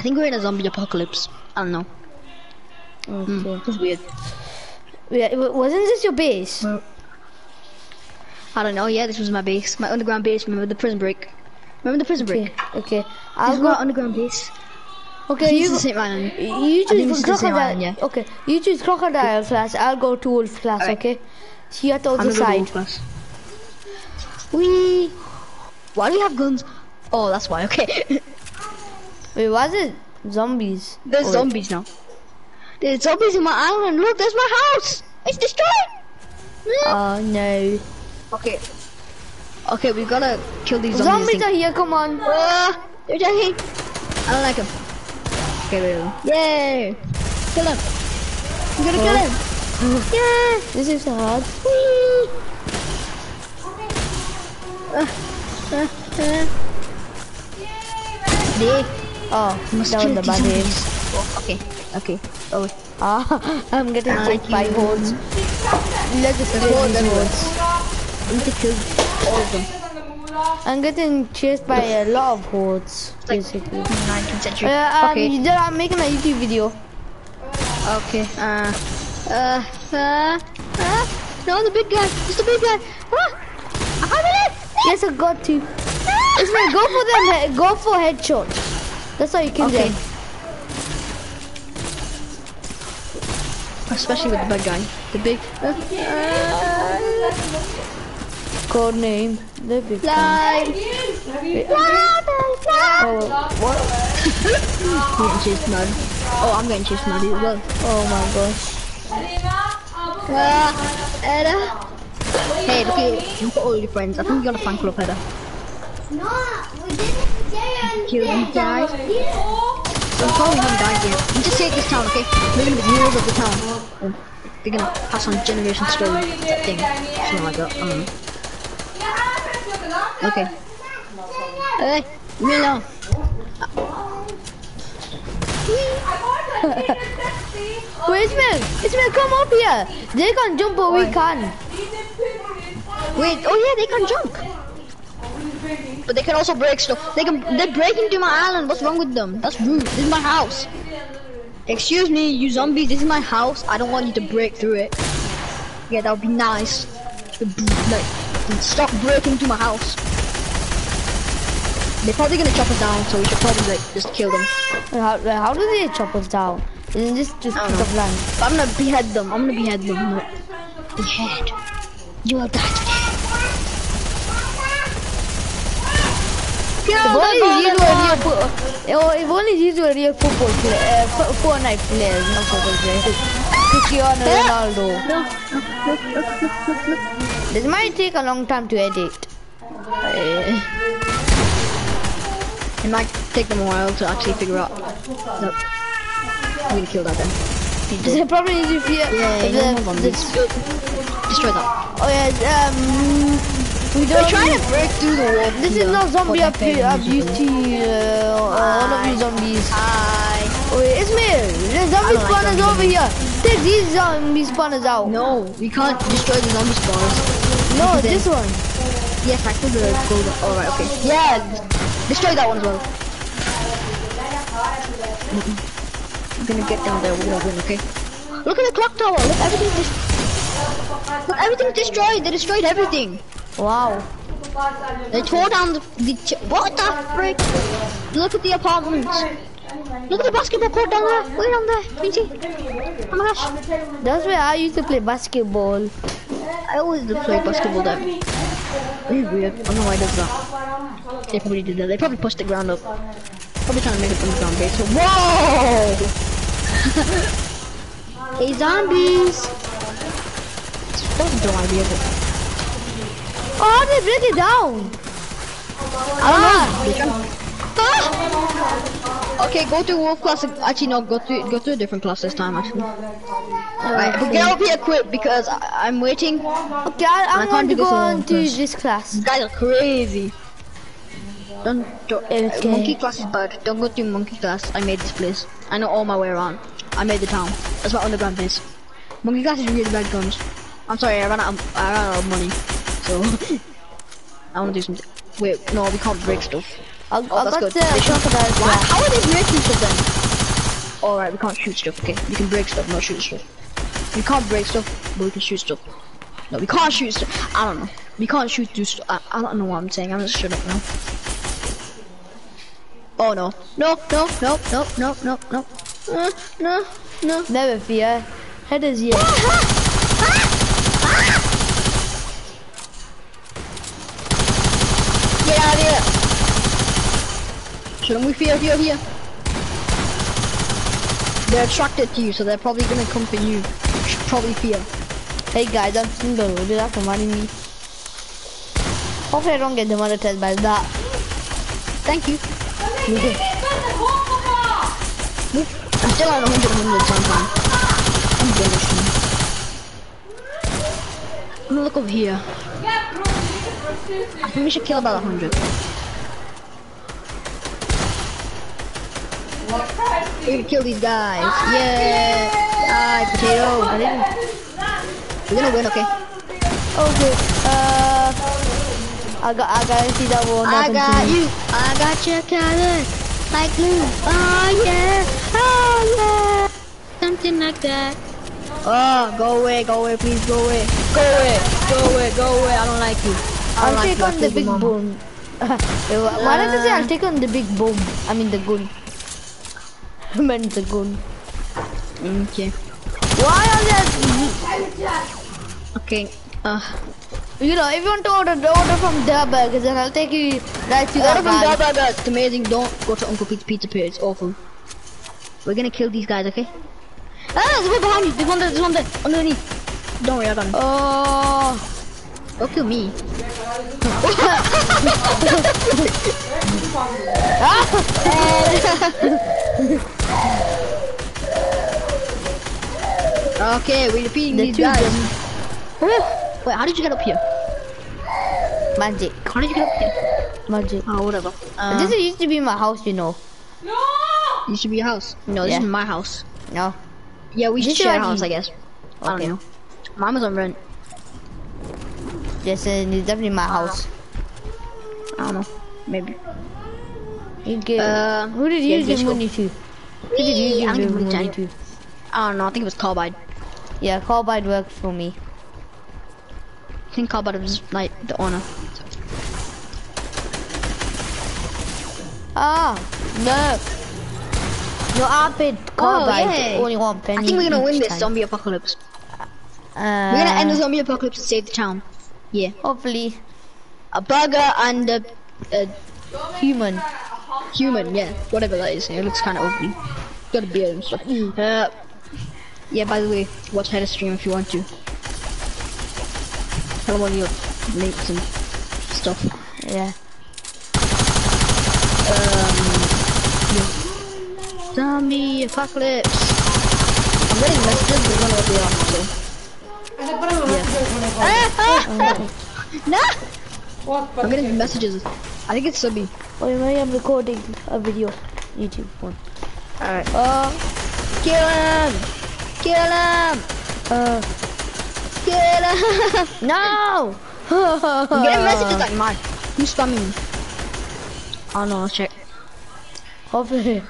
I think we're in a zombie apocalypse. I don't know. Okay. Mm, it's weird. Wait, wa- wasn't this your base? I don't know. Yeah, this was my base, my underground base. Remember the prison break? Remember the prison Okay. break? Okay. I'll is go. underground base. Okay, you. is the same island. You choose this is the same crocodile. island, yeah. Okay, you choose crocodile class. I'll go to wolf class. Alright. Okay. See you at the I'm other gonna go to side. wolf class. Why do we have guns? Oh, that's why. Okay. Wait, was it zombies? There's Oh, zombies now. There's zombies in my island. Look, there's my house. It's destroyed. Oh no. Okay. Okay, we gotta kill these Zombies zombies. are here. Come on. Ah, they're attacking. I don't like them. Okay, wait. wait. Yay! Kill him. I'm gonna kill him. Yeah. This is hard. Whee! Uh, uh, uh. They Oh, must was the these bad aim. zombies. Oh, okay, okay. Oh. Ah, I'm getting Ah, chased by hordes. Let's just There's kill hordes hordes. need to kill all of them. I'm getting chased by a lot of hordes, like- basically. 19th century. Uh, um, okay. you did- I'm making a YouTube video. Okay. Uh. Uh. Uh. uh no, the big guy. It's the big guy. Ah! I can't believe. Yes, I got to. Ismail, go for them. he- Go for headshot. That's how you can Okay. them. Especially with the big guy. The big. Uh, Code name. The big guy. Oh, what? You're getting chased mud. Oh, I'm getting chased mud as well. Oh my gosh. Edda. Hey, look at, look at all your friends. I think you got a fan club, Edda. No, we Kill these guys. So we probably haven't died yet. We just take this town, okay? We're gonna be rulers of the town. They're gonna pass on generation that thing. Something like that. I don't know. Okay. Hey, me alone. Wait, Ismail. Ismail, come up here. They can jump, but we can't. Wait, oh yeah, they can jump. But they can also break stuff. They can, they break into my island. What's wrong with them? That's rude. This is my house. Excuse me, you zombies. This is my house. I don't want you to break through it. Yeah, that would be nice. Like, stop breaking into my house. They're probably gonna chop us down, so we should probably like just kill them. How, how do they chop us down? Isn't this just piece of land? I'm gonna behead them. I'm gonna behead them. Behead. You will die today. Kill If only these were real fo- if only these were real football players, uh, Fortnite players, not football players. Cristiano Ronaldo. This might take a long time to edit. Eh. It might take them a while to actually figure out. Nope. I'm gonna kill that then. He They did. probably need to fear Yeah, the, no the. Destroy that. oh yeah, um, we don't. trying to break through the wall. This is not zombie up here. I've used to uh, all of you zombies. Hi. Wait, Ismail, the zombie like spawners zombies. over here. Take these zombie spawners out. No, we can't destroy the zombie spawns. No, This is this one. Yes, I killed the golden. Alright, okay. Yeah, destroy that one as well. I'm gonna get down there. We're gonna win, okay? Look at the clock tower. Look, everything's dis- Look, everything's destroyed. They destroyed everything. Wow. They tore down the, the what the frick? Look at the apartments. Look at the basketball court down there. Way down there. Can you see? Oh my gosh. That's where I used to play basketball. I always did play basketball there. Weird. I don't know why does that. They probably did that. They probably pushed the ground up. Probably trying to make it underground base. So, whoa! hey, zombies! A dumb idea, Oh, they break it down? I don't know. Ah! Okay, go to wolf class. Actually, no, go to go to a different class this time. Actually. Alright, but get up here quick because I, I'm waiting. Okay, I, can't going to go on to this class. These guys are crazy. Don't, don't Okay. monkey class is bad. Don't go to monkey class. I made this place. I know all my way around. I made the town. That's my underground base. Monkey class is really bad guns. I'm sorry, I ran out of, I ran out of money. So I wanna do something. Wait, no, we can't break stuff. I, Oh, I that's got good. the crocodile Why, how are they breaking stuff then? alright, we can't shoot stuff, okay? We can break stuff, not shoot stuff. We can't break stuff, but we can shoot stuff. No, we can't shoot stuff. I don't know. We can't shoot do stuff. I, I don't know what I'm saying. I'm just shut up now. Oh no. No, no, no, no, no, no, no. Uh, no, no. Never fear. Head is here. Get out of here. Shouldn't we fear here, here? They're attracted to you, so they're probably gonna come for you. Should probably fear. Hey guys, I'm single. Would you like to marry me? Hopefully I don't get demonetized by that. Thank you. I'm still at 100 100 something. I'm finished now. I'm gonna look over here. I think we should kill about 100. We're gonna kill these guys. Yeah. Die, potato. I didn't. We're gonna win, okay? Okay. Uh, I got. I guarantee that will I got you. I got your colors. Like glue. Oh yeah. Oh yeah. Something like that. Oh, go away, go away, please go away. Go away, go away, go away. I don't like you. I I'll like take you. On the big mama. boom. Why did I say I'll take on the big boom? I mean the gun. I meant the gun. Okay. Why are there? Okay. Uh, You know, if you want to order, order from the burgers, then I'll take you right to order that from guy. Bell Burger. It's amazing. Don't go to Uncle Pete's Pizza Pit. It's awful. We're gonna kill these guys, okay? Ah, there's one behind you. There's one there. There's one there. Underneath. Don't worry, I got him. Oh, Don't kill me. okay, we're defeating the these guys. Wait, how did you get up here? Magic, How did you get up here? magic. Oh, whatever. Uh, this used to be my house, you know. No! This should be your house. No, this Yeah. is my house. No. Yeah, we should This share a house, I actually- guess. I don't know. Mine was on rent. Yes, uh, it's definitely my house. I don't know. Maybe. You get, Uh, who did you yeah, give money to? Who did you give give money to money anyone. to? I don't know. I think it was Carbide. Yeah, Carbide worked for me. I think Carbide was like the owner. Ah, no. No, I paid Carbide Oh, yay. only one penny. I think we're gonna win this time. zombie apocalypse. Uh, We're gonna end the zombie apocalypse and save the town. Yeah. Hopefully, A burger and a, a human. human, yeah. Whatever that is. It looks kind of ugly. Got a beard and stuff. Uh, yeah, by the way, watch Header stream if you want to. Tell them all your links and stuff. Yeah. Um, yeah. Zombie apocalypse. I'm getting messages, but I don't know what they are, so. No! What, I'm getting messages. I think it's Subby. Oh, you know, I'm recording a video. YouTube one. Alright. Uh, Kill him! Kill him! uh, Kill him! no! I'm getting messages like mad. Who's spamming me? Oh no, let's check. Hopefully.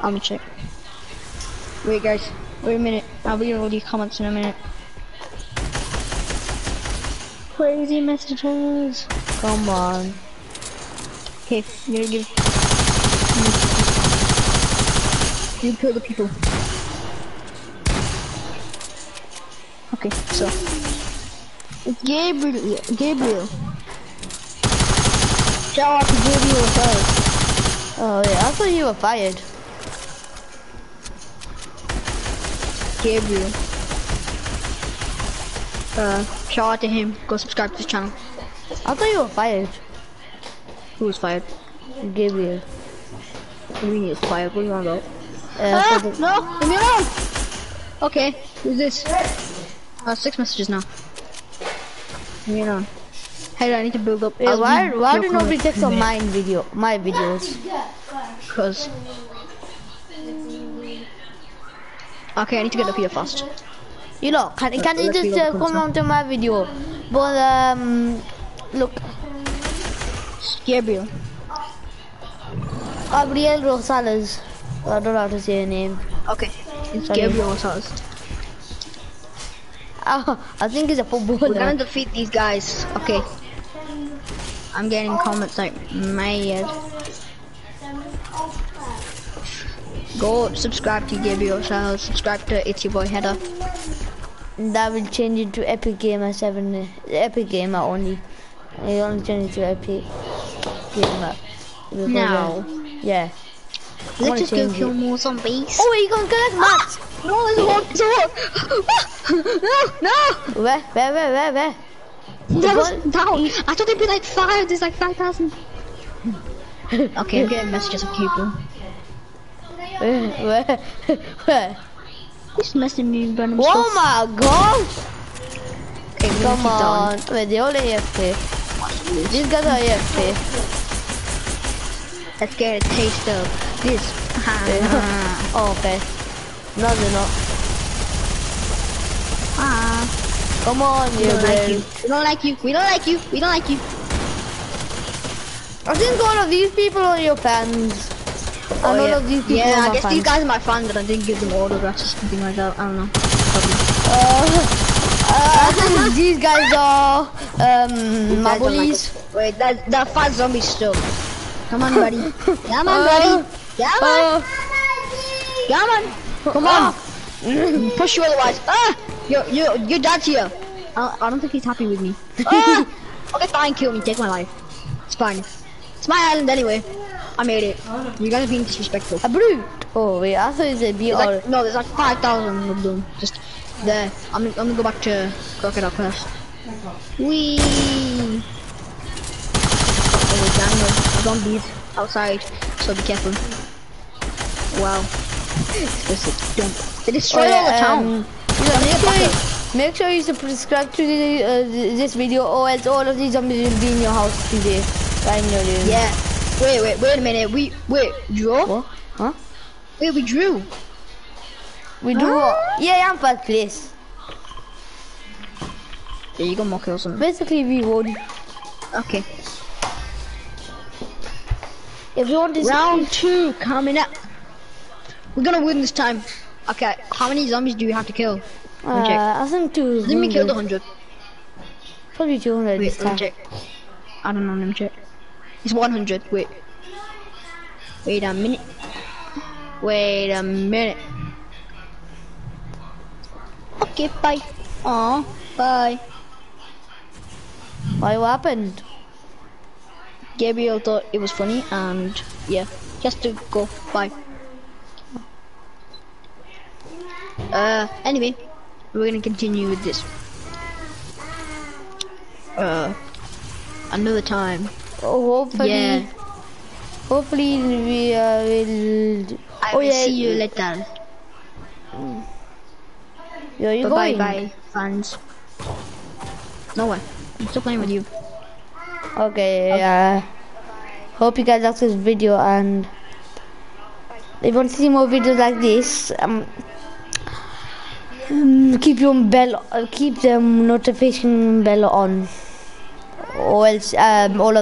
I'm gonna check. Wait guys, wait a minute. I'll read all these comments in a minute. Crazy messages. Come on. Okay, you're gonna give. You kill the people. Okay, so. It's Gabriel. Gabriel. Shout out to Gabriel. Oh, yeah, I thought you were fired. Gabriel. Uh, shout out to him. Go subscribe to his channel. I thought you were fired. Who was fired? Gabriel. We need you mean he was fired? What are you on about? Uh, Ah, the- no, leave me alone. Okay, who's this? Uh, six messages now. Leave me alone. Hey, I need to build up. Wait, why, why do nobody text on mine video, my videos? Because. Okay, I need to get up here fast. You know, can, can you let's just see uh, come on to my video? But, um, look, Gabriel. Gabriel Rosales. I don't know how to say your name. Okay. It's Sorry. Gabriel Rosales. Oh, I think it's a football. We're gonna defeat these guys. Okay. I'm getting comments like mad. Go subscribe to Gabriel Rosales. Subscribe to It's Your Boy Header. That will change it to Epic Gamer 7. uh, Epic Gamer only. It only change it to Epic Gamer. No. Yeah. Let's just go kill it. more zombies. Oh, you going can collect mats. No, there's a hole. There's a no, no. Where, where, where, where, where? That was down. I thought there'd be like five. There's like five thousand. okay, I'm getting messages of people. Where, where, where? Just messaging me random Oh stuff. my god! Okay, Come on. Wait, they all AFK. These guys are AFK. Let's get a taste of this. oh, okay. No, they're not. Ah, Come on, we you don't like you. We don't like you. We don't like you. We don't like you. I think all of these people are your fans. And all Oh, yeah. of these people yeah, I guess fans. these guys are my fans, and I didn't give them autographs or something like that. I don't know. Uh, uh, these guys are um, my like bullies. us. Wait, that that five zombies still. Come on, buddy. Come on, Uh, buddy. Come on. Uh, Come on. Come on. Push you otherwise. Ah! Your, your, your dad's here. I, I don't think he's happy with me. Ah! Okay, fine, kill me. Take my life. It's fine. It's my island anyway. I made it. You guys are being disrespectful. a brute. Oh wait, I thought it said be like, no, there's like 5,000 of them. Just there. I'm, I'm gonna go back to Crocodile Quest. Wee! A gang zombies outside, so be careful. Wow. This is dumb. They destroy Oh, all the yeah, town. um, you make, sure you, make sure you subscribe to the, uh, this video or else all of these zombies will be in your house today. Right in your room. Yeah. Wait, wait, wait a minute. We wait, draw? What? Huh? Wait, we drew. We do what? Yeah, I'm first place. There you go, more kills on. Basically, we won. Okay. If you want this Round two coming up. We're gonna win this time. Okay, how many zombies do we have to kill? uh, check. I think two. Let me kill the hundred. Probably 200 Wait, this let me time. check. I don't know, let me check. It's 100, wait. Wait a minute. Wait a minute. Okay, bye. Aw, bye. Why, what happened? Gabriel thought it was funny and yeah, just to go, bye. Uh, anyway, we're gonna continue with this. Uh, another time. Oh, hopefully. Yeah. Hopefully we uh, will. I oh will yeah. see you later. You Bye going? bye, fans. No way. I'm still playing with you. Okay. Uh, hope you guys like this video and if you want to see more videos like this, um, mm, keep your bell, uh, keep the notification bell on, or else um, all of